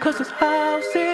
Cause this house is